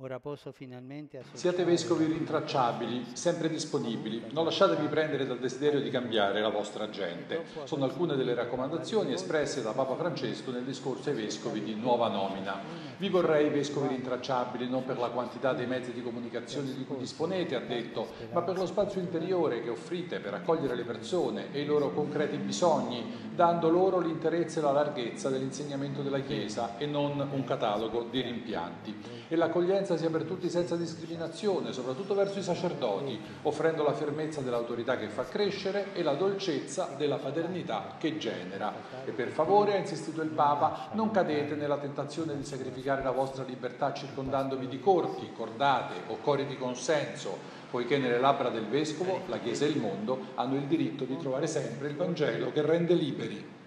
Ora posso finalmente Siate vescovi rintracciabili, sempre disponibili. Non lasciatevi prendere dal desiderio di cambiare la vostra gente. Sono alcune delle raccomandazioni espresse da Papa Francesco nel discorso ai vescovi di nuova nomina. Vi vorrei vescovi rintracciabili non per la quantità dei mezzi di comunicazione di cui disponete, ha detto, ma per lo spazio interiore che offrite per accogliere le persone e i loro concreti bisogni, dando loro l'interezza e la larghezza dell'insegnamento della Chiesa e non un catalogo di rimpianti. E l'accoglienza sia per tutti senza discriminazione, soprattutto verso i sacerdoti, offrendo la fermezza dell'autorità che fa crescere e la dolcezza della paternità che genera. E per favore, ha insistito il Papa, non cadete nella tentazione di sacrificare la vostra libertà circondandovi di corti, cordate o cori di consenso, poiché nelle labbra del Vescovo la Chiesa e il mondo hanno il diritto di trovare sempre il Vangelo che rende liberi.